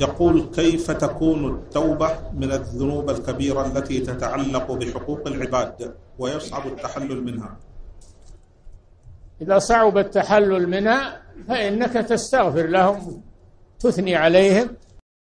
يقول كيف تكون التوبة من الذنوب الكبيرة التي تتعلق بحقوق العباد ويصعب التحلل منها؟ إذا صعب التحلل منها فإنك تستغفر لهم تثني عليهم